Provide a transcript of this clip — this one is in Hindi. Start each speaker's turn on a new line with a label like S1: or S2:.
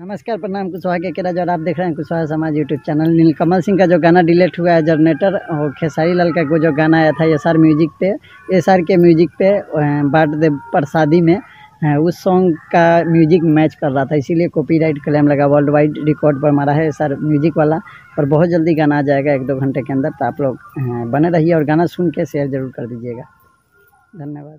S1: नमस्कार, प्रणाम, कुशवाहा के केरा और आप देख रहे हैं कुशवाहा समाज यूट्यूब चैनल। नीलकमल सिंह का जो गाना डिलीट हुआ है जनरेटर और खेसारी लाल का को जो गाना आया था एस आर म्यूज़िक पे एस आर के म्यूज़िक पे बाट दे प्रसादी में उस सॉन्ग का म्यूज़िक मैच कर रहा था। इसीलिए कॉपीराइट क्लेम लगा वर्ल्ड वाइड रिकॉर्ड पर मारा है एस आर म्यूज़िक वाला। पर बहुत जल्दी गाना आ जाएगा एक दो घंटे के अंदर तो आप लोग बने रहिए और गाना सुन के शेयर ज़रूर कर दीजिएगा। धन्यवाद।